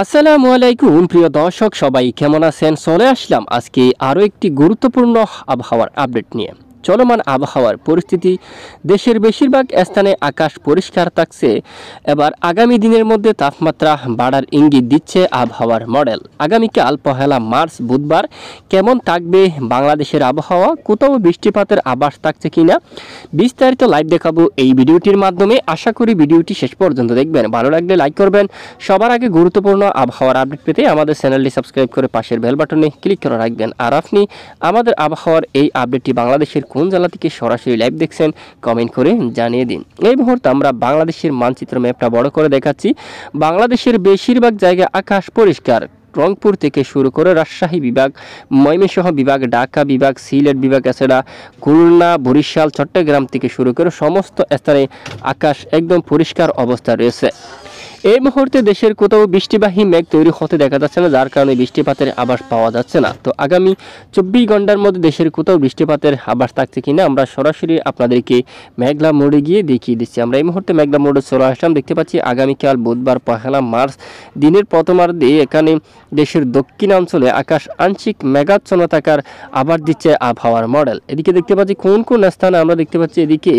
আসসালামু আলাইকুম, প্রিয় দর্শক, সবাই কেমন আছেন? চলে আসলাম আজকে আরও একটি গুরুত্বপূর্ণ আবহাওয়ার আপডেট নিয়ে। চলমান আবহাওয়ার পরিস্থিতি দেশের বেশিরভাগ স্থানে আকাশ পরিষ্কার থাকছে। এবার আগামী দিনের মধ্যে তাপমাত্রা বাড়ার ইঙ্গিত দিচ্ছে আবহাওয়ার মডেল। আগামীকাল পহেলা মার্চ বুধবার কেমন থাকবে বাংলাদেশের আবহাওয়া, কোথাও বৃষ্টিপাতের আবাস থাকছে কিনা, বিস্তারিত লাইভ দেখাবো এই ভিডিওটির মাধ্যমে। আশা করি ভিডিওটি শেষ পর্যন্ত দেখবেন। ভালো লাগলে লাইক করবেন। সবার আগে গুরুত্বপূর্ণ আবহাওয়ার আপডেট পেতে আমাদের চ্যানেলটি সাবস্ক্রাইব করে পাশের বেল বাটনে ক্লিক করে রাখবেন। আর আপনি আমাদের আবহাওয়ার এই আপডেটটি বাংলাদেশের কোন জেলা থেকে সরাসরি লাইভ দেখছেন কমেন্ট করে জানিয়ে দিন। এই মুহূর্তে আমরা বাংলাদেশের মানচিত্র ম্যাপটা বড় করে দেখাচ্ছি। বাংলাদেশের বেশিরভাগ জায়গায় আকাশ পরিষ্কার। রংপুর থেকে শুরু করে রাজশাহী বিভাগ, ময়মনসিংহ বিভাগ, ঢাকা বিভাগ, সিলেট বিভাগ, এছাড়া খুলনা, বরিশাল, চট্টগ্রাম থেকে শুরু করে সমস্ত স্থানে আকাশ একদম পরিষ্কার অবস্থা রয়েছে। এই মুহূর্তে দেশের কোথাও বৃষ্টিবাহী মেঘ তৈরি হতে দেখা যাচ্ছে না, যার কারণে বৃষ্টিপাতের আবাস পাওয়া যাচ্ছে না। তো আগামী চব্বিশ ঘণ্টার মধ্যে দেশের কোথাও বৃষ্টিপাতের আবাস থাকছে কিনা, আমরা সরাসরি আপনাদেরকে মেঘলা মোড়ে গিয়ে দেখিয়ে দিচ্ছি। আমরা এই মুহূর্তে মেঘলা মোড়ে চলে আসলাম, দেখতে পাচ্ছি আগামীকাল বুধবার, পহেলা মার্চ দিনের প্রথমার্ধে এখানে দেশের দক্ষিণাঞ্চলে আকাশ আংশিক মেঘাচ্ছন্ন থাকার আবার দিচ্ছে আবহাওয়ার মডেল। এদিকে দেখতে পাচ্ছি কোন কোন স্থানে আমরা দেখতে পাচ্ছি এদিকে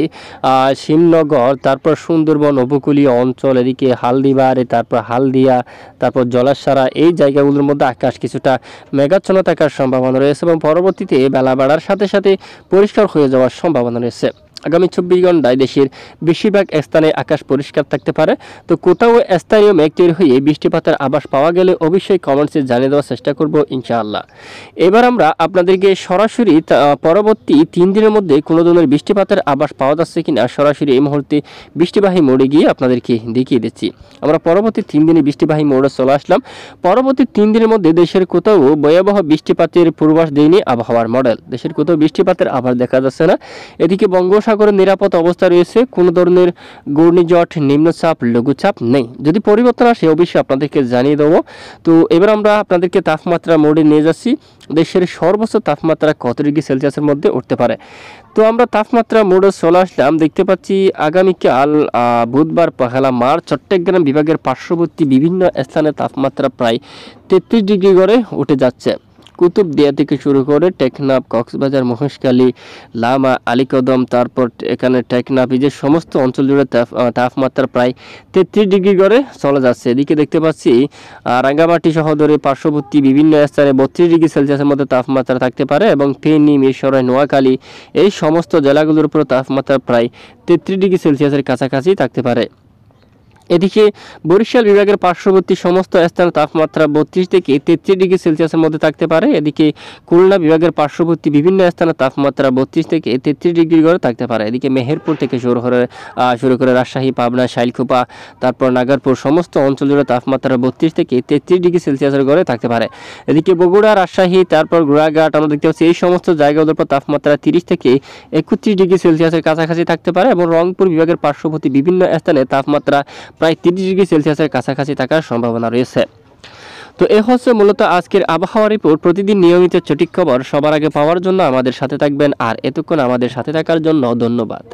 শিবনগর তারপর সুন্দরবন, উপকূলীয় অঞ্চল, এদিকে হালদিবাড়ি তারপর হালদিয়া, তারপর জলাশারা এই জায়গাগুলোর মধ্যে আকাশ কিছুটা মেঘাচ্ছন্ন থাকার সম্ভাবনা রয়েছে এবং পরবর্তীতে বেলা বাড়ার সাথে সাথে পরিষ্কার হয়ে যাওয়ার সম্ভাবনা রয়েছে। আগামী চব্বিশ ঘন্টায় দেশের বেশিরভাগ স্থানে আকাশ পরিষ্কার থাকতে পারে। তো কোথাও স্থানীয় মেঘ তৈরি হয়ে বৃষ্টিপাতের আবাস পাওয়া গেলে অবশ্যই কমেন্টসে জানিয়ে দেওয়ার চেষ্টা করব ইনশাআল্লাহ। এবার আমরা আপনাদেরকে সরাসরি পরবর্তী তিন দিনের মধ্যে কোনো ধরনের বৃষ্টিপাতের আবাস পাওয়া যাচ্ছে কিনা সরাসরি এই মুহূর্তে বৃষ্টিবাহী মোড়ে গিয়ে আপনাদেরকে দেখিয়ে দিচ্ছি। আমরা পরবর্তী তিন দিনে বৃষ্টিবাহী মোড়ে চলে আসলাম। পরবর্তী তিন দিনের মধ্যে দেশের কোথাও ভয়াবহ বৃষ্টিপাতের পূর্বাস দেয়নি আবহাওয়ার মডেল দেশের কোথাও বৃষ্টিপাতের আভাস দেখা যাচ্ছে না। এদিকে বঙ্গোসাগরের নিরাপদ অবস্থা রয়েছে, কোনো ধরনের ঘূর্ণিঝড়, নিম্নচাপ, লঘুচাপ নেই। যদি পরিবর্তন আসে, অবশ্যই আপনাদেরকে জানিয়ে দেবো। তো এবার আমরা আপনাদেরকে তাপমাত্রা মোডে নিয়ে যাচ্ছি। দেশের সর্বোচ্চ তাপমাত্রা কত ডিগ্রি সেলসিয়াসের মধ্যে উঠতে পারে? তো আমরা তাপমাত্রা মোডে চলে আসলাম। দেখতে পাচ্ছি আগামীকাল বুধবার, পহেলা মার্চ চট্টগ্রাম বিভাগের পার্শ্ববর্তী বিভিন্ন স্থানে তাপমাত্রা প্রায় তেত্রিশ ডিগ্রি করে উঠে যাচ্ছে। কুতুবদিয়া থেকে শুরু করে টেকনাফ, কক্সবাজার, মহেশখালী, লামা, আলীকদম, তারপর এখানে টেকনাফ, এই যে সমস্ত অঞ্চল জুড়ে তাপ- তাপমাত্রা প্রায় তেত্রিশ ডিগ্রি করে চলে যাচ্ছে। এদিকে দেখতে পাচ্ছি রাঙ্গামাটি শহরে পার্শ্ববর্তী বিভিন্ন স্থানে বত্রিশ ডিগ্রি সেলসিয়াসের মধ্যে তাপমাত্রা থাকতে পারে এবং ফেনী, মিরসরাই, নোয়াখালী এই সমস্ত জেলাগুলোর উপর তাপমাত্রা প্রায় তেত্রিশ ডিগ্রি সেলসিয়াসের কাছাকাছি থাকতে পারে। এদিকে বরিশাল বিভাগের পার্শ্ববর্তী সমস্ত স্থানে তাপমাত্রা বত্রিশ থেকে তেত্রিশ ডিগ্রি সেলসিয়াসের মধ্যে থাকতে পারে। এদিকে খুলনা বিভাগের পার্শ্ববর্তী বিভিন্ন স্থানে তাপমাত্রা বত্রিশ থেকে তেত্রিশ ডিগ্রি করে থাকতে পারে। এদিকে মেহেরপুর থেকে শুরু করে শুরু করে রাজশাহী, পাবনা, শাইলখোপা, তারপর নাগারপুর সমস্ত অঞ্চল জুড়ে তাপমাত্রা বত্রিশ থেকে তেত্রিশ ডিগ্রি সেলসিয়াসের ঘরে থাকতে পারে। এদিকে বগুড়া, রাজশাহী, তারপর গোড়াঘাট আমরা দেখতে পাচ্ছি এই সমস্ত জায়গাগুলোর পর তাপমাত্রা তিরিশ থেকে একত্রিশ ডিগ্রি সেলসিয়াসের কাছাকাছি থাকতে পারে এবং রংপুর বিভাগের পার্শ্ববর্তী বিভিন্ন স্থানে তাপমাত্রা প্রায় তিরিশ ডিগ্রি সেলসিয়াসের কাছাকাছি থাকার সম্ভাবনা রয়েছে। তো এ হচ্ছে মূলত আজকের আবহাওয়া রিপোর্ট প্রতিদিন নিয়মিত সঠিক খবর সবার আগে পাওয়ার জন্য আমাদের সাথে থাকবেন। আর এতক্ষণ আমাদের সাথে থাকার জন্য ধন্যবাদ।